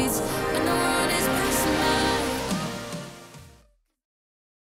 It's.